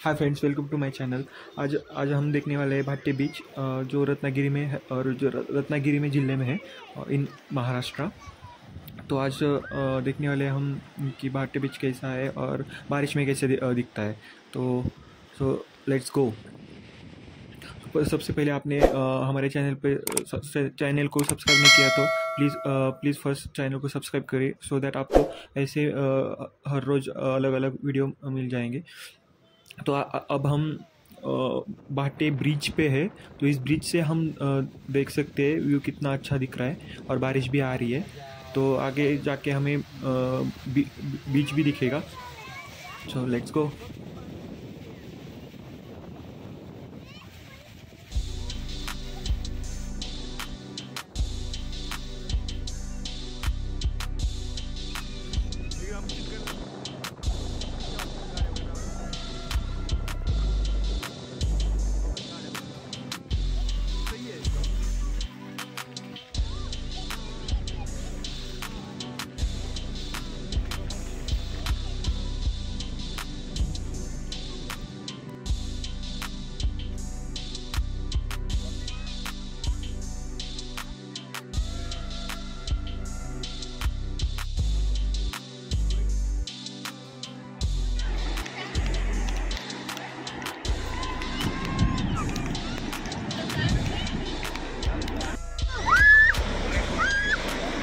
Hi friends welcome to my channel आज आज हम देखने वाले हैं भाट्टे बीच जो रत्नागिरी में है और जो रत्नागिरी में ज़िले में है इन महाराष्ट्र। तो आज देखने वाले हम कि भाट्टे बीच कैसा है और बारिश में कैसे दिखता है। तो सो लेट्स गो सबसे पहले आपने अ, हमारे चैनल पे चैनल को सब्सक्राइब नहीं किया तो प्लीज़ प्लीज़ फ़र्स्ट चैनल को सब्सक्राइब करें सो दैट आपको ऐसे अ, हर रोज़ अलग अलग वीडियो मिल जाएँगे। तो अब हम बाटे ब्रिज पे है तो इस ब्रिज से हम देख सकते हैं, व्यू कितना अच्छा दिख रहा है, और बारिश भी आ रही है। तो आगे जाके हमें बीच भी दिखेगा। So let's go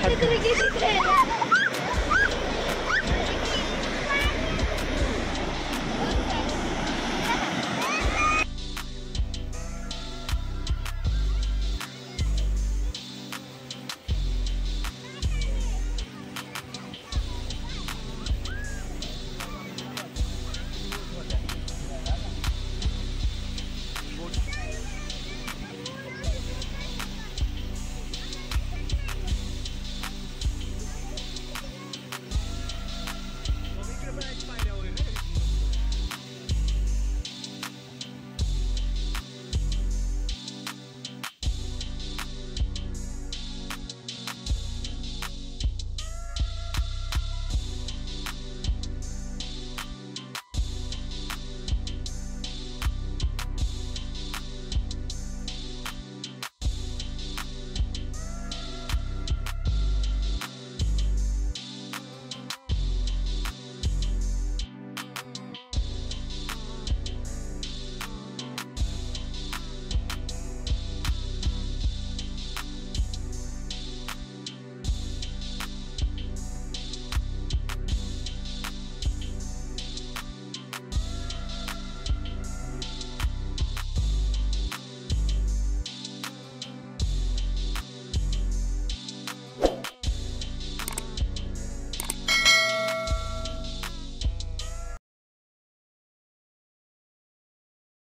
Cadê?